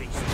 beast.